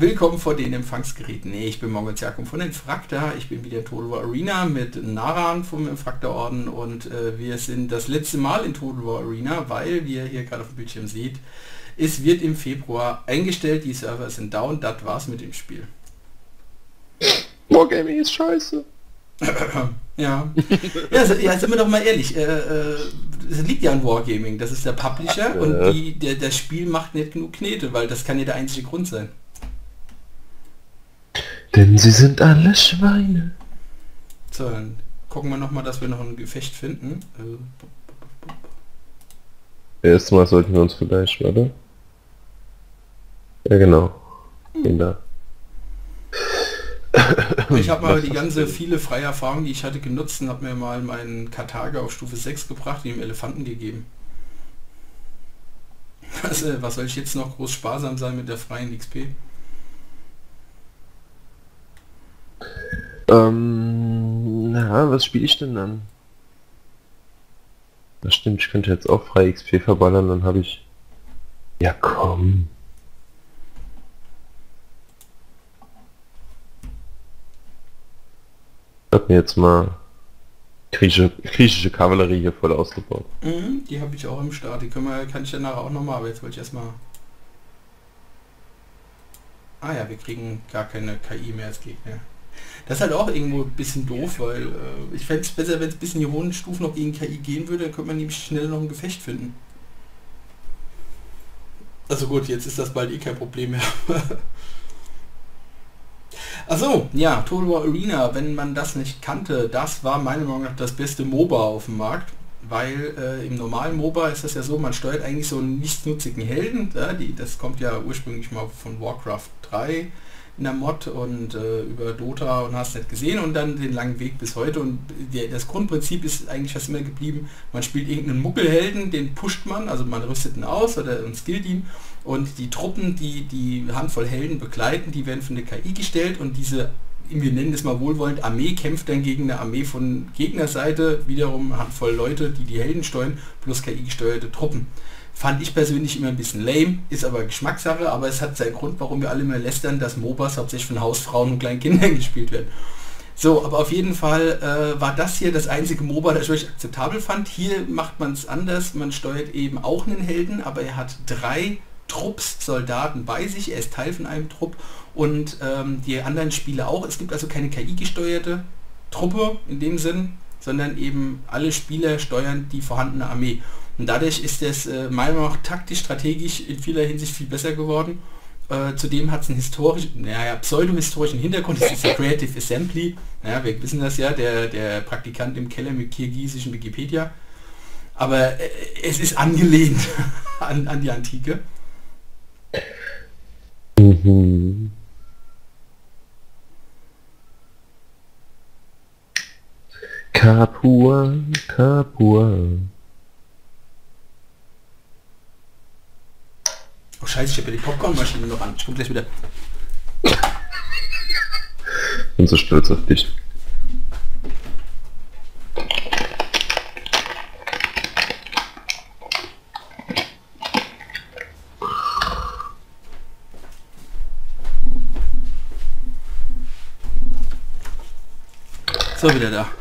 Willkommen vor den Empfangsgeräten. Ich bin Mongo Jakob von Infrakta. Ich bin wieder in Total War Arena mit Naran vom Infrakta Orden und äh, wir sind das letzte Mal in Total War Arena, weil, wie ihr hier gerade auf dem Bildschirm seht, es wird im Februar eingestellt, die Server sind down, das war's mit dem Spiel. Wargaming ist scheiße. ja. ja, ja, sind wir doch mal ehrlich. Äh, äh, es liegt ja an Wargaming, das ist der Publisher und die, der, das Spiel macht nicht genug Knete, weil das kann ja der einzige Grund sein. Denn sie sind alle Schweine. So, dann gucken wir noch mal, dass wir noch ein Gefecht finden. Erstmal sollten wir uns vielleicht, warte. Ja genau. Hm. Da. Ich habe mal die ganze viele freie Erfahrung, die ich hatte, genutzt und habe mir mal meinen Karthager auf Stufe 6 gebracht, ihm Elefanten gegeben. Was, äh, was soll ich jetzt noch groß sparsam sein mit der freien XP? Ähm, na, was spiele ich denn dann? Das stimmt, ich könnte jetzt auch frei XP verballern, dann habe ich... Ja, komm. Ich hab mir jetzt mal griechische, griechische Kavallerie hier voll ausgebaut. Mhm, die habe ich auch im Start. Die können wir, kann ich ja nachher auch nochmal, aber jetzt wollte ich erstmal... Ah ja, wir kriegen gar keine KI mehr als Gegner. Das ist halt auch irgendwo ein bisschen doof, weil äh, ich fände es besser, wenn es ein bisschen die hohen Stufen noch gegen KI gehen würde, dann könnte man nämlich schnell noch ein Gefecht finden. Also gut, jetzt ist das bald eh kein Problem mehr. Achso, ja, Total War Arena, wenn man das nicht kannte, das war meiner Meinung nach das beste MOBA auf dem Markt, weil äh, im normalen MOBA ist das ja so, man steuert eigentlich so einen nichtsnutzigen Helden, ja, die, das kommt ja ursprünglich mal von Warcraft 3, in der Mod und äh, über Dota und hast nicht gesehen und dann den langen Weg bis heute und der, das Grundprinzip ist eigentlich fast immer geblieben, man spielt irgendeinen Muckelhelden, den pusht man, also man rüstet ihn aus oder und skillt ihn und die Truppen, die die Handvoll Helden begleiten, die werden von der KI gestellt und diese wir nennen es mal wohlwollend, Armee kämpft dann gegen eine Armee von Gegnerseite, wiederum Handvoll Leute, die die Helden steuern, plus KI gesteuerte Truppen. Fand ich persönlich immer ein bisschen lame, ist aber Geschmackssache, aber es hat seinen Grund, warum wir alle immer lästern, dass MOBAs hauptsächlich von Hausfrauen und kleinen Kindern gespielt werden. So, aber auf jeden Fall äh, war das hier das einzige MOBA, das ich wirklich akzeptabel fand. Hier macht man es anders, man steuert eben auch einen Helden, aber er hat drei Trupps Soldaten bei sich, er ist Teil von einem Trupp und ähm, die anderen Spieler auch. Es gibt also keine KI-gesteuerte Truppe in dem Sinn, sondern eben alle Spieler steuern die vorhandene Armee. Und dadurch ist es äh, meiner Meinung nach taktisch, strategisch in vieler Hinsicht viel besser geworden. Äh, zudem hat es einen historischen, naja, pseudo-historischen Hintergrund, das ist ja Creative Assembly. Naja, wir wissen das ja, der, der Praktikant im Keller mit kirgisischen Wikipedia. Aber äh, es ist angelehnt an, an die Antike. Mhm. Kapua, Kapua. Oh scheiße, ich habe ja die Popcornmaschine noch an. Ich komme gleich wieder. Bin so stolz auf dich. So, wieder da.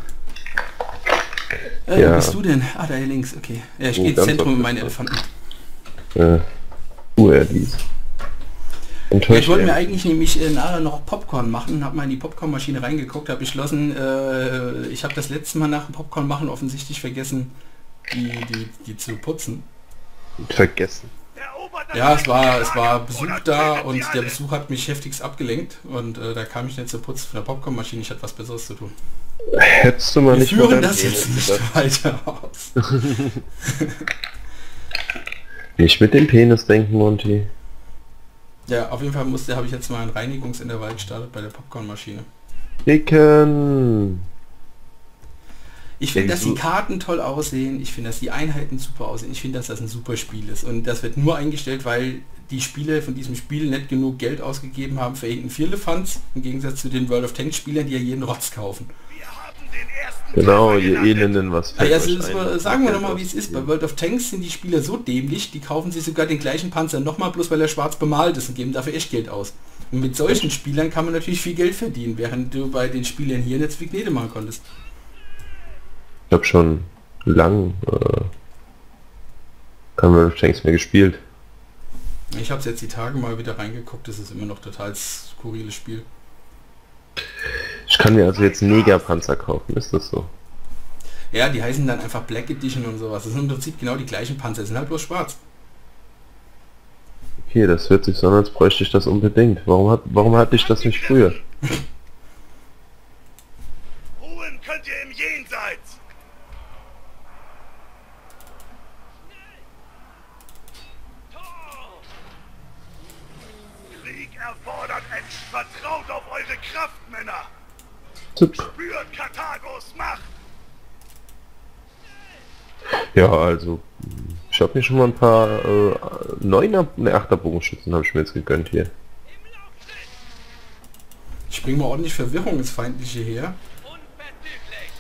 Äh, ja. Wo bist du denn? Ah, da hier links, okay. Ja, ich oh, gehe ins Zentrum mit meinen Elefanten. Äh, URDs. Ja, ich wollte mir eigentlich nämlich äh, nachher noch Popcorn machen, habe mal in die Popcornmaschine reingeguckt, habe beschlossen, äh, ich habe das letzte Mal nach dem Popcorn machen offensichtlich vergessen, die, die, die zu putzen. Vergessen. Ja, es war, es war Besuch da und der Besuch hat mich heftigst abgelenkt und äh, da kam ich nicht zur Putzen von der Popcornmaschine, ich hatte was Besseres zu tun. Hättest du mal Wir nicht führen das jetzt nicht weiter aus. nicht mit dem Penis denken, Monty. Ja, auf jeden Fall musste, habe ich jetzt mal ein Reinigungsintervall gestartet bei der Popcornmaschine. Dicken. Ich finde, dass die Karten toll aussehen, ich finde, dass die Einheiten super aussehen, ich finde, dass das ein super Spiel ist. Und das wird nur eingestellt, weil die Spieler von diesem Spiel nicht genug Geld ausgegeben haben für irgendeinen Vierlefanz, im Gegensatz zu den World of Tanks Spielern, die ja jeden Rotz kaufen. Genau, ihr Elenden, was ja, also Sagen wir nochmal, wie es ist. Bei World of Tanks sind die Spieler so dämlich, die kaufen sich sogar den gleichen Panzer nochmal, bloß weil er schwarz bemalt ist und geben dafür echt Geld aus. Und mit solchen Spielern kann man natürlich viel Geld verdienen, während du bei den Spielern hier jetzt wie Gnede machen konntest. Ich habe schon lang äh, Emerald of Tanks mehr gespielt. Ich habe es jetzt die Tage mal wieder reingeguckt, das ist immer noch total skurriles Spiel. Ich kann mir also jetzt Negerpanzer kaufen, ist das so? Ja, die heißen dann einfach Black Edition und sowas. Das sind im Prinzip genau die gleichen Panzer, sind halt bloß schwarz. Okay, das hört sich so an, als bräuchte ich das unbedingt. Warum, hat, warum hatte ich das nicht früher? Ruhen könnt ihr im Jenseits. Krieg erfordert Edge. Vertraut auf eure Kraft, Männer. Tipp. Ja, also ich habe mir schon mal ein paar äh, neuner, ne, achter Bogenschützen habe ich mir jetzt gegönnt hier. Ich bringe mal ordentlich Verwirrung ins feindliche her. Unverzüglich.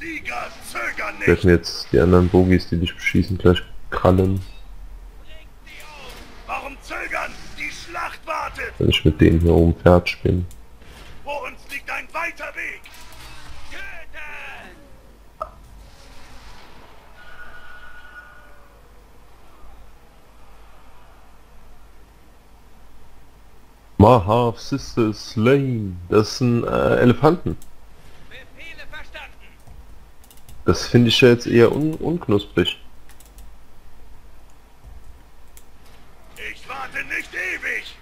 Sieger zögern Ich werde mir jetzt die anderen Bogies, die dich beschießen, gleich krallen. Warum zögern? Die Schlacht wartet. wenn ich mit denen hier oben fertig bin. Mahav Sister Slain. Das sind äh, Elefanten. Befehle verstanden. Das finde ich ja jetzt eher un unknusprig. Ich warte nicht ewig.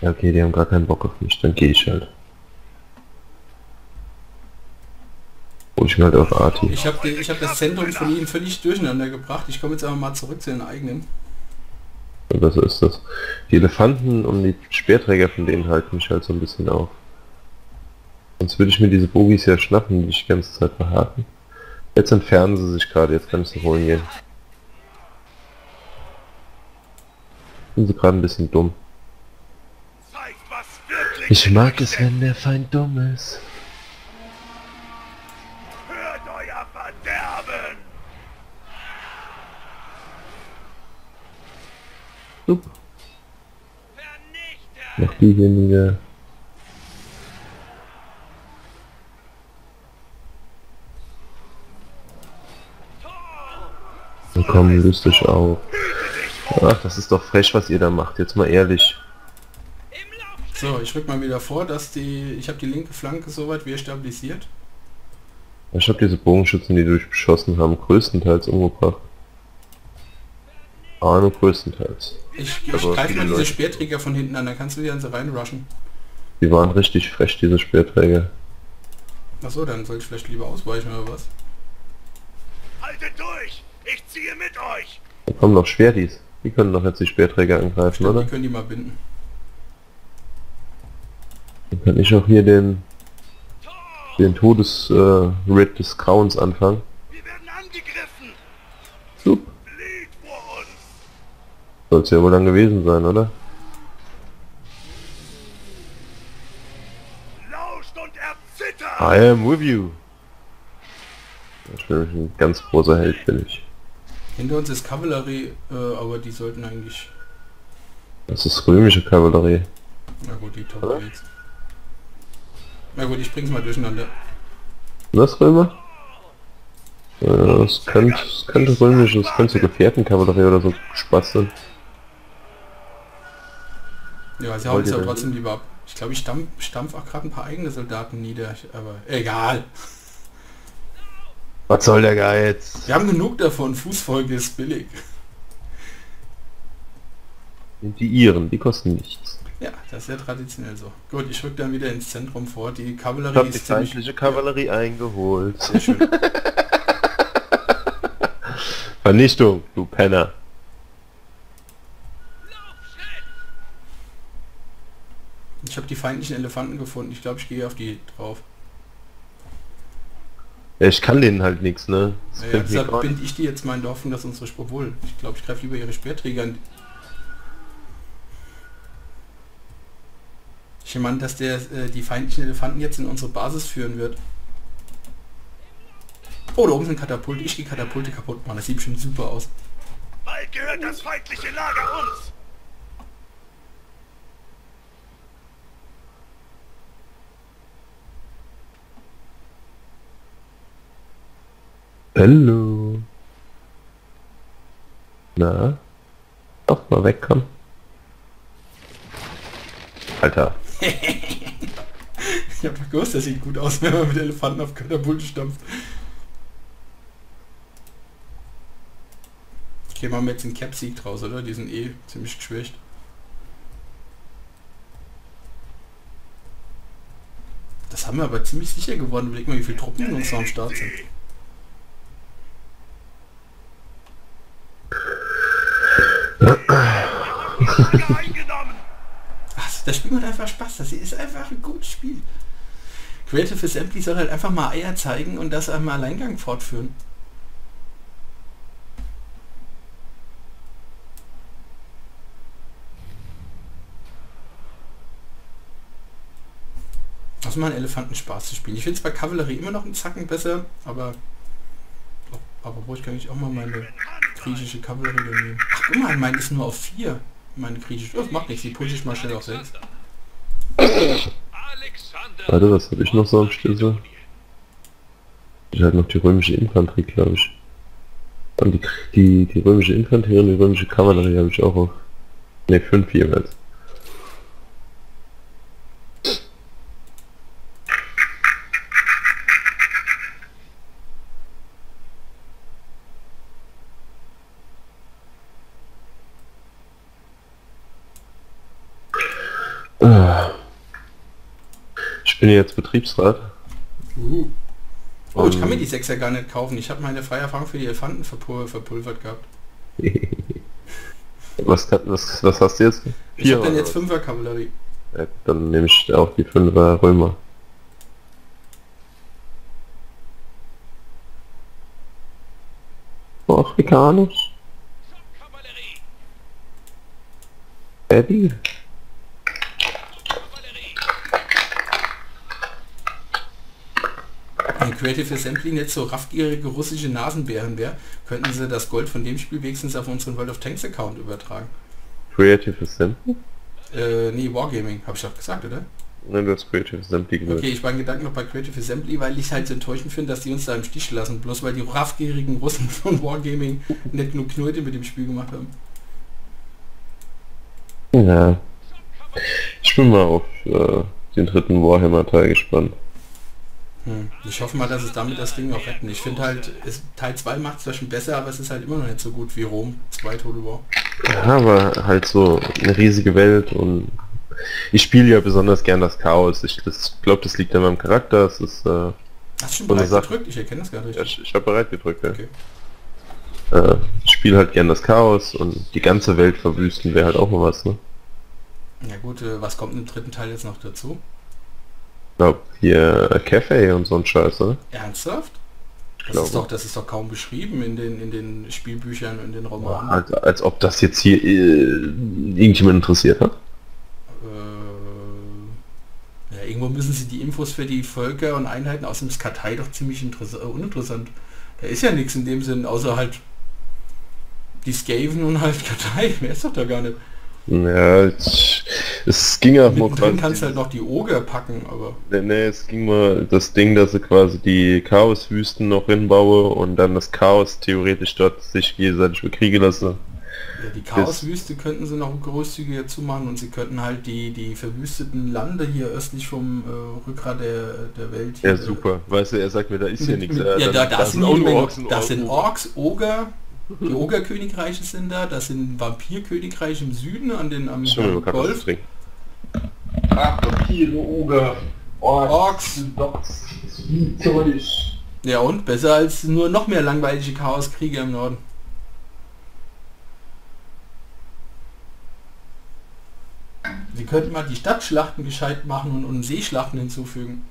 Ja, okay, die haben gar keinen Bock auf mich, dann gehe ich halt. Hol ich halt auf Arti. Ich habe ich hab das Zentrum von ihnen völlig durcheinander gebracht. Ich komme jetzt aber mal zurück zu den eigenen. Oder so ist das. Die Elefanten und die Speerträger von denen halten mich halt so ein bisschen auf. Sonst würde ich mir diese Bogis ja schnappen, die ich die ganze Zeit verhaken. Jetzt entfernen sie sich gerade, jetzt kann ich sie holen gehen. Sind sie gerade ein bisschen dumm. Ich mag es, wenn der Feind dumm ist. Sup. Vernichtet. Noch die hier nieder. Tor. Und kommen lustig auf. Vor. Ach, das ist doch frech, was ihr da macht. Jetzt mal ehrlich. So, ich rück mal wieder vor, dass die... Ich habe die linke Flanke soweit wieder stabilisiert. Ich habe diese Bogenschützen, die durchbeschossen haben, größtenteils umgebracht. Ah, nur größtenteils. Ich, ich Aber greife mal diese Leute- Speerträger von hinten an, dann kannst du die an sie reinrushen. Die waren richtig frech, diese Speerträger. Achso, dann soll ich vielleicht lieber ausweichen oder was? Haltet durch. Ich ziehe mit euch. Da kommen noch Schwertis. Die können doch jetzt die Speerträger angreifen, Stimmt, oder? die können die mal binden. Dann kann ich auch hier den, den Todes-Rid des Grauens anfangen. Wir werden angegriffen. Sup. Uns. Soll's ja wohl dann gewesen sein, oder? Lauscht und erzittert. I am with you. Ich bin nämlich ein ganz großer Held, bin ich. Hinter uns ist Kavallerie, äh, aber die sollten eigentlich... Das ist römische Kavallerie. Na gut, die top jetzt. Na gut, ich bring's mal durcheinander. Das Römer? Äh, das könnte, das könnte römisch, das könnte so Gefährtenkavallerie oder so Spaß sein. Ja, sie hauen es denn? trotzdem lieber ab. Ich glaube, ich stampf, stampf auch gerade ein paar eigene Soldaten nieder, aber egal. Was soll der Geiz? Wir haben genug davon, Fußfolge ist billig. Sind die Iren, die kosten nichts. Ja, das ist ja traditionell so. Gut, ich rück dann wieder ins Zentrum vor. Die Ich Kavallerie hab die ist ziemlich... feindliche Kavallerie eingeholt. Ja, sehr schön. Vernichtung, du Penner. Feindlichen Elefanten gefunden. Ich glaube, ich gehe auf die drauf. Ja, ich kann denen halt nichts, ne? Das mir deshalb binde ich die jetzt mal in der Hoffnung, dass unsere Spur wohl. Ich glaube, ich greife lieber ihre Speerträger an. Ich meine, dass der äh, die feindlichen Elefanten jetzt in unsere Basis führen wird. Oh, da oben sind Katapulte. Ich gehe Katapulte kaputt machen. Das sieht bestimmt super aus. Bald gehört das feindliche Lager uns. Hallo. Na? Doch mal wegkommen. Alter. Ich hab doch gewusst, das sieht gut aus, wenn man mit Elefanten auf Katapulte stampft. Okay, machen wir jetzt einen Cap-Sieg draus, oder? Die sind eh ziemlich geschwächt. Das haben wir aber ziemlich sicher geworden. Überleg mal, wie viele Truppen in uns am Start sind. Ach, das Spiel macht einfach Spaß. Das ist einfach ein gutes Spiel. Creative Assembly soll halt einfach mal Eier zeigen und das einmal Alleingang fortführen. Das macht Elefanten Spaß zu spielen. Ich finde zwar Kavallerie immer noch einen Zacken besser, aber aber wo ich kann ich auch mal meine griechische Kavallerie nehmen. Ach guck mal, mein ist nur auf 4. Meine griechische. Das macht nichts, die pushe ich mal schnell auf 6. Alexander. Warte, was habe ich noch so am Schlüssel? Ich halt noch die römische Infanterie, glaube ich. Und die, die, die römische Infanterie und die römische Kavallerie habe ich auch auf. Ne, fünf jeweils. Ich bin jetzt Betriebsrat. Uh. Oh, ich kann mir die 6er gar nicht kaufen. Ich habe meine freie Erfahrung für die Elefanten verpul verpulvert gehabt. Was, kann, was, was hast du jetzt? Ich habe dann jetzt? 5er Kavallerie. Ja, dann nehme ich auch die 5er Römer. Oh, Afrikanisch? Eddie? Kavallerie. Wenn Creative Assembly jetzt so raffgierige russische Nasenbären wäre, könnten sie das Gold von dem Spiel wenigstens auf unseren World of Tanks Account übertragen. Creative Assembly? Äh, nee, Wargaming, habe ich doch gesagt, oder? Nein, du hast Creative Assembly gesagt. Okay, ich war in Gedanken noch bei Creative Assembly, weil ich halt so enttäuschend finde, dass die uns da im Stich lassen, bloß weil die raffgierigen Russen von Wargaming nicht genug Knete mit dem Spiel gemacht haben. Ja. Ich bin mal auf äh, den dritten Warhammer-Teil gespannt. Hm. Ich hoffe mal, dass es damit das Ding auch retten. Ich finde halt, es, Teil 2 macht es zwar schon besser, aber es ist halt immer noch nicht so gut wie Rom 2 Total War. Ja, aber halt so eine riesige Welt und ich spiele ja besonders gern das Chaos. Ich glaube, das liegt an meinem Charakter. Es ist, äh, Hast du schon bereits Sache. gedrückt? Ich erkenne das gar nicht. ja, ich, ich habe bereit gedrückt. Ja. Okay. Äh, ich spiele halt gern das Chaos und die ganze Welt verwüsten wäre halt auch mal was, ne? Ja gut, äh, was kommt im dritten Teil jetzt noch dazu? Glaube, hier äh, Cafe und so ein Scheiß, oder? Ernsthaft? Das ist, doch, das ist doch kaum beschrieben in den, in den Spielbüchern und in den Romanen. als, als ob das jetzt hier äh, irgendjemand interessiert hat. Äh, ja, irgendwo müssen sie die Infos für die Völker und Einheiten aus dem Skatei doch ziemlich äh, uninteressant. Da ist ja nichts in dem Sinn, außer halt die Skaven und halt Kartei. Mehr ist doch da gar nicht. Ja, ich, es ging auch mal quasi... kannst halt noch die Oger packen, aber Nee, nee, es ging mal das Ding, dass ich quasi die Chaoswüsten noch hinbaue und dann das Chaos theoretisch dort sich gegenseitig bekriegen lasse. ja, die Chaoswüste könnten sie noch großzügiger zumachen und sie könnten halt die, die verwüsteten Lande hier östlich vom äh, Rückgrat der, der Welt hier, Ja, super. Weißt du, er sagt mir, da ist hier Mit, nichts. äh, ja, da, da das sind Menge- Orks das sind. Orks, Oger, die Ogerkönigreiche sind da, das sind Vampirkönigreiche im Süden an den am, Golf. Ach, Vampire, Oger, Orks. Dogs, Zeug. Ja und besser als nur noch mehr langweilige Chaoskriege im Norden. Sie könnten mal die Stadtschlachten gescheit machen und, und Seeschlachten hinzufügen.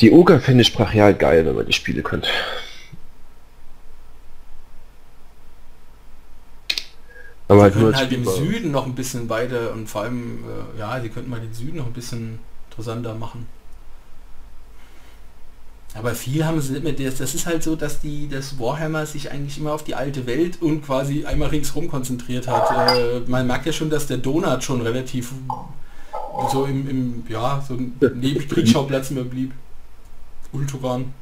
Die Oger fände ich brachial geil, wenn man die spielen könnte. Aber Sie halt nur halt im. Süden noch ein bisschen weiter und vor allem, äh, ja, sie könnten mal den Süden noch ein bisschen interessanter machen. Aber viel haben sie nicht mehr. Das, ist halt so, dass die das Warhammer sich eigentlich immer auf die alte Welt und quasi einmal ringsrum konzentriert hat. Äh, man merkt ja schon, dass der Donut schon relativ so im, im ja, so ein Nebenkriegsschauplatz mehr blieb. Ulturan.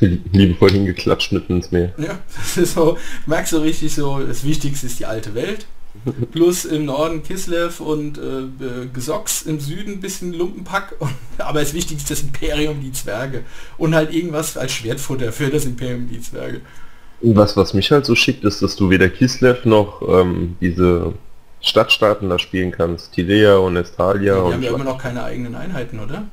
Liebevoll hingeklatscht mitten ins Meer. Ja, das ist so, du merkst so richtig so, das Wichtigste ist die alte Welt. Plus im Norden Kislev und äh, äh, Gesox, im Süden ein bisschen Lumpenpack. Und, aber das Wichtigste ist das Imperium, die Zwerge. Und halt irgendwas als Schwertfutter für das Imperium, die Zwerge. Was, was mich halt so schickt, ist, dass du weder Kislev noch ähm, diese Stadtstaaten da spielen kannst. Tilea und Estalia. Die und haben ja immer noch keine eigenen Einheiten, oder?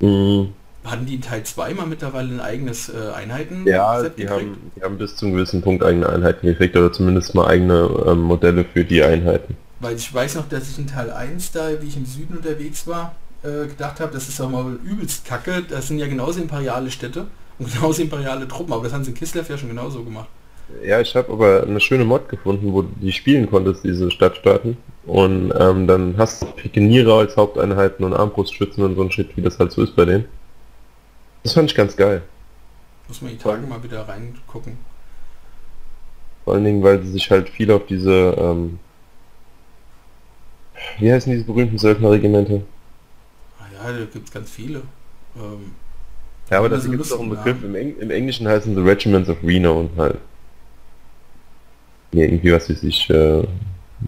Mm, Hatten die in Teil 2 mal mittlerweile ein eigenes äh, Einheiten? Ja, die haben, die haben bis zu einem gewissen Punkt eigene Einheiten gekriegt oder zumindest mal eigene ähm, Modelle für die Einheiten. Weil ich weiß noch, dass ich in Teil 1 da, wie ich im Süden unterwegs war, äh, gedacht habe, das ist doch mal übelst kacke. Das sind ja genauso imperiale Städte und genauso imperiale Truppen, aber das haben sie in Kislev ja schon genauso gemacht. Ja, ich habe aber eine schöne Mod gefunden, wo du die spielen konntest, diese Stadtstaaten. Und ähm, dann hast du Pikeniere als Haupteinheiten und Armbrustschützen und so ein Shit, wie das halt so ist bei denen. Das fand ich ganz geil. Muss man die Tage mal wieder reingucken. Vor allen Dingen, weil sie sich halt viel auf diese, ähm, wie heißen diese berühmten Söldnerregimente? Ah ja, da gibt es ganz viele. Ähm, Ja, aber das so gibt es auch einen Begriff. Im, Eng Im Englischen heißen sie Regiments of Reno und halt. Ja, irgendwie was weiß ich, äh,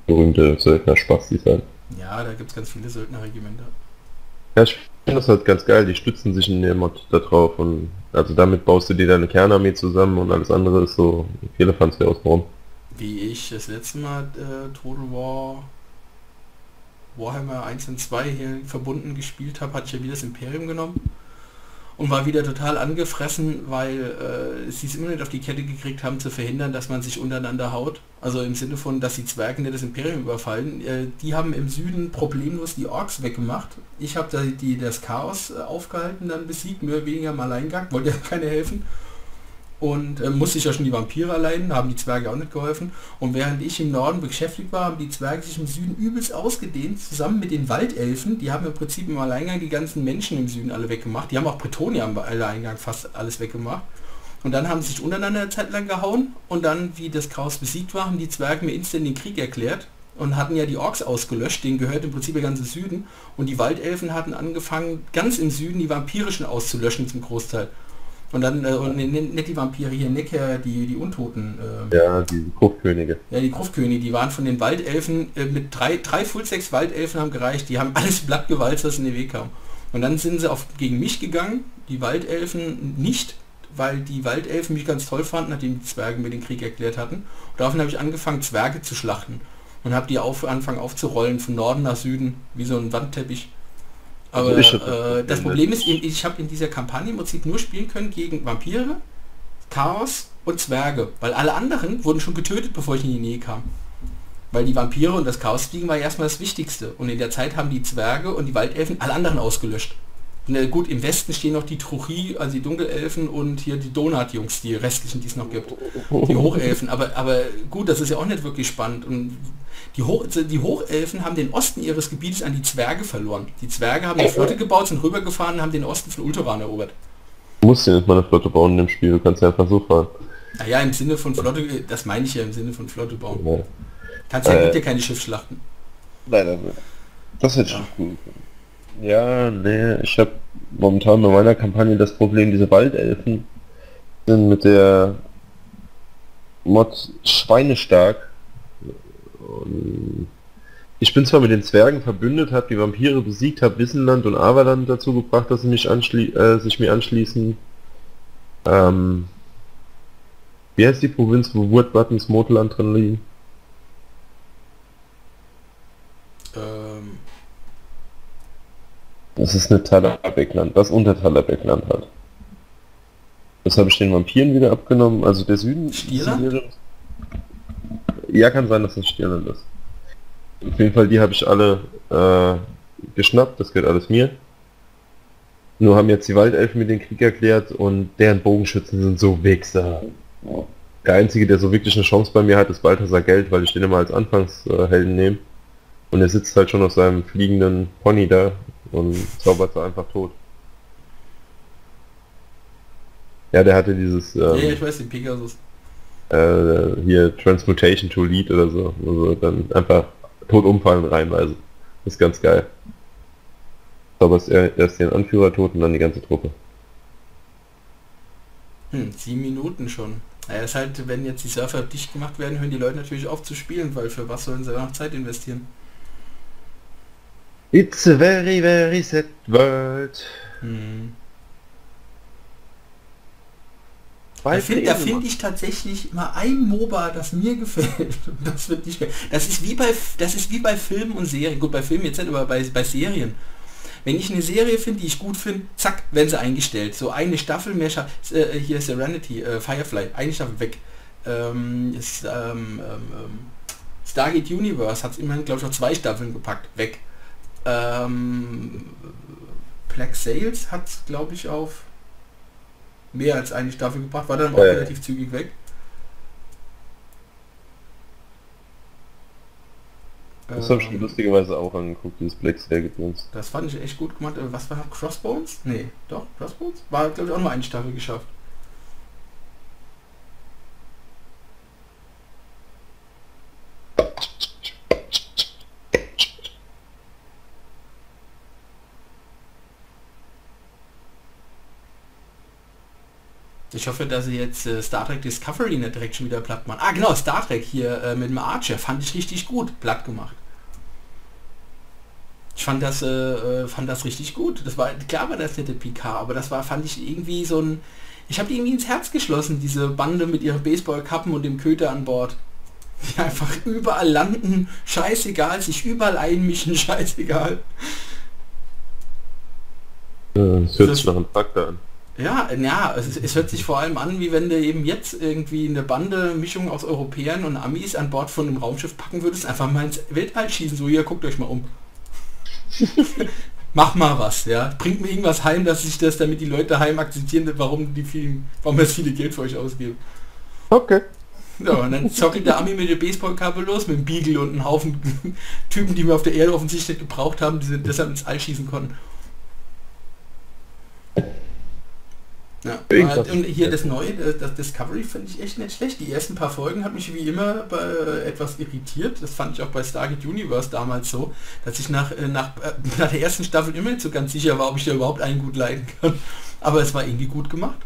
berühmte Söldner-Spastis halt. ja, da gibt es ganz viele Söldnerregimenter. Ja, ich finde das halt ganz geil, die stützen sich in der Mod da drauf und also damit baust du dir deine Kernarmee zusammen und alles andere ist so Firlefanz aus warum. Wie ich das letzte Mal äh, Total War Warhammer 1 und 2 hier verbunden gespielt habe, hatte ich ja wieder das Imperium genommen und war wieder total angefressen, weil äh, sie es immer nicht auf die Kette gekriegt haben zu verhindern, dass man sich untereinander haut. Also im Sinne von, dass die Zwerge nicht das Imperium überfallen. Äh, die haben im Süden problemlos die Orks weggemacht. Ich habe da die, das Chaos äh, aufgehalten, dann besiegt, mehr oder weniger im Alleingang, wollte ja keine helfen. Und äh, musste ich ja schon die Vampire allein, haben die Zwerge auch nicht geholfen. Und während ich im Norden beschäftigt war, haben die Zwerge sich im Süden übelst ausgedehnt, zusammen mit den Waldelfen. Die haben im Prinzip im Alleingang die ganzen Menschen im Süden alle weggemacht. Die haben auch Bretonia im Alleingang fast alles weggemacht. Und dann haben sie sich untereinander eine Zeit lang gehauen. Und dann, wie das Chaos besiegt war, haben die Zwerge mir instant den Krieg erklärt. Und hatten ja die Orks ausgelöscht, denen gehört im Prinzip der ganze Süden. Und die Waldelfen hatten angefangen, ganz im Süden die Vampirischen auszulöschen zum Großteil. Und dann, äh, und nicht die Vampire hier, Necker, die, die Untoten, äh, Ja, diese Kruchkönige. ja, die Gruftkönige, die waren von den Waldelfen, äh, mit drei, drei Full-Sex Waldelfen haben gereicht, die haben alles blatt gewalzt, was in den Weg kam. Und dann sind sie auf, gegen mich gegangen, die Waldelfen nicht, weil die Waldelfen mich ganz toll fanden, nachdem die Zwerge mir den Krieg erklärt hatten. Und daraufhin habe ich angefangen, Zwerge zu schlachten. Und habe die auf, anfangen aufzurollen, von Norden nach Süden, wie so ein Wandteppich. Aber Also ich hab das äh, Problem das Problem ist, ich habe in dieser Kampagne im Prinzip nur spielen können gegen Vampire, Chaos und Zwerge, weil alle anderen wurden schon getötet, bevor ich in die Nähe kam. Weil die Vampire und das Chaos fliegen war erstmal das Wichtigste. Und in der Zeit haben die Zwerge und die Waldelfen alle anderen ausgelöscht. Und, äh, gut, im Westen stehen noch die Truchi, also die Dunkelelfen und hier die Donut-Jungs, die restlichen, die es noch gibt. Die Hochelfen. Aber, aber gut, das ist ja auch nicht wirklich spannend. Und die, Hoch, die Hochelfen haben den Osten ihres Gebietes an die Zwerge verloren. Die Zwerge haben eine Flotte gebaut, sind rübergefahren und haben den Osten von Ulturan erobert. Du musst ja nicht mal eine Flotte bauen in dem Spiel, du kannst ja einfach so fahren. Naja, im Sinne von Flotte, das meine ich ja im Sinne von Flotte bauen. Ja. Kannst ja, Äh. gibt ja keine Schiffsschlachten. Leider nicht. Das hätte ich schon cool gefunden. Ja, nee, ich habe momentan bei meiner Kampagne das Problem, diese Waldelfen sind mit der Mod schweinestark. Und ich bin zwar mit den Zwergen verbündet, habe die Vampire besiegt, habe Wissenland und Averland dazu gebracht, dass sie mich anschli äh, sich mir anschließen. Ähm, wie heißt die Provinz, wo Wurtbuttons Moteland drin liegen? Ähm, Das ist eine Talabekland, das unter Talabekland hat. Das habe ich den Vampiren wieder abgenommen, also der Süden... Stierland? Ja, kann sein, dass das Stierland ist. Auf jeden Fall, die habe ich alle äh, geschnappt, das gehört alles mir. Nur haben jetzt die Waldelfen mir den Krieg erklärt und deren Bogenschützen sind so Wichser. Der einzige, der so wirklich eine Chance bei mir hat, ist Balthasar Geld, weil ich den immer als Anfangshelden nehme. Und er sitzt halt schon auf seinem fliegenden Pony da und zaubert sie einfach tot. Ja, der hatte dieses ja, ja, ähm, ich weiß, die Pegasus. äh, hier Transmutation to Lead oder so, also dann einfach tot umfallen reinweise. Das ist ganz geil. Ist erst den Anführer tot und dann die ganze Truppe. Hm, sieben Minuten schon. Naja, ist halt, wenn jetzt die Surfer dicht gemacht werden, hören die Leute natürlich auf zu spielen, weil für was sollen sie noch Zeit investieren? It's a very, very sad world. Hm. Da finde find ich tatsächlich mal ein MOBA, das mir gefällt. Das wird nicht. Das ist wie bei das ist wie bei Filmen und Serien. Gut, bei Filmen jetzt nicht, aber bei, bei Serien. Wenn ich eine Serie finde, die ich gut finde, zack, werden sie eingestellt. So eine Staffel mehr Scha äh, hier ist Serenity, äh, Firefly, eine Staffel weg. Ähm, ist, ähm, ähm, ähm, Stargate Universe hat es immerhin, glaube ich, auch zwei Staffeln gepackt, weg. Ähm, Black Sails hat es, glaube ich, auf mehr als eine Staffel gebracht, war dann auch Ja, relativ zügig weg. Das habe ich mir Ähm, lustigerweise auch angeguckt, dieses Black gedöns. das fand ich echt gut gemacht. Äh, Was war noch? Crossbones? Nee, doch, Crossbones? War, glaube ich, auch nur eine Staffel geschafft. Ich hoffe, dass sie jetzt äh, Star Trek Discovery nicht direkt schon wieder platt machen. Ah, genau, Star Trek hier äh, mit dem Archer fand ich richtig gut, platt gemacht. Ich fand das, äh, äh, fand das richtig gut. Das war klar war das nicht der PK, aber das war, fand ich irgendwie so ein. Ich habe die irgendwie ins Herz geschlossen, diese Bande mit ihren Baseballkappen und dem Köter an Bord. Die einfach überall landen, scheißegal, sich überall einmischen, scheißegal. Ja, das hört sich nach einem Faktor an. Ja, ja, es, es hört sich vor allem an, wie wenn du eben jetzt irgendwie eine Bande Mischung aus Europäern und Amis an Bord von einem Raumschiff packen würdest, einfach mal ins Weltall schießen. So, hier, guckt euch mal um. Mach mal was, ja. Bringt mir irgendwas heim, dass ich das, damit die Leute heim akzeptieren, warum die vielen, warum wir das viele Geld für euch ausgeben. Okay. Ja, und dann zockelt der Ami mit der Baseballkappe los, mit dem Beagle und einem Haufen Typen, die wir auf der Erde offensichtlich nicht gebraucht haben, die sie deshalb ins All schießen konnten. Ja, und hier das neue, das, das Discovery finde ich echt nicht schlecht. Die ersten paar Folgen hat mich wie immer bei, äh, etwas irritiert. Das fand ich auch bei Stargate Universe damals so, dass ich nach, äh, nach, äh, nach der ersten Staffel immer nicht so ganz sicher war, ob ich da überhaupt einen gut leiden kann. Aber es war irgendwie gut gemacht.